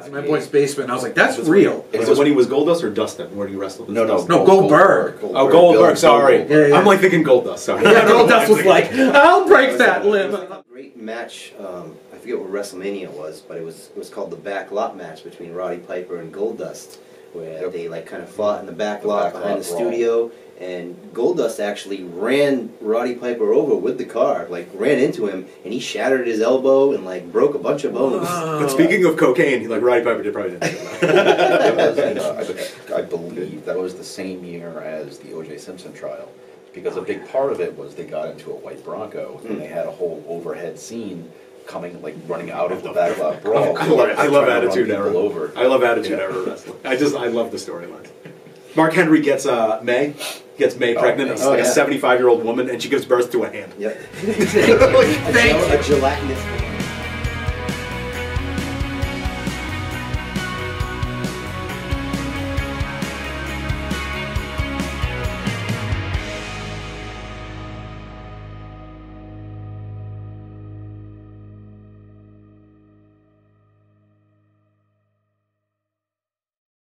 It's in my boy's basement. And I was like, that's real. Was it when he was Goldust or Dustin? Where he wrestled? No, no, No, Goldberg. Oh, Goldberg. Sorry, Yeah, yeah. I'm like thinking Goldust. Sorry. Yeah, Goldust was like, I'll break that limb. Great match. Um, I forget what WrestleMania was, but it was it was called the back lot match between Roddy Piper and Goldust, where Yep. they like kind of fought in the back The lot back behind lot the brawl. studio. And Goldust actually ran Roddy Piper over with the car, like ran into him, and he shattered his elbow and like broke a bunch of bones. But speaking of cocaine, like Roddy Piper did probably didn't do that. That was, uh, I, I believe that was the same year as the O.J. Simpson trial, because a big part of it was they got into a white Bronco and they had a whole overhead scene coming, like running out of the back lot brawl. I love, I love trying to run Attitude people Era. Over. I love Attitude Yeah. Era wrestling. I just I love the storylines. Mark Henry gets uh, May gets May Oh, pregnant. It's Oh, like a 75 year old woman, and she gives birth to a hand. Yep. Thank a gelatinous.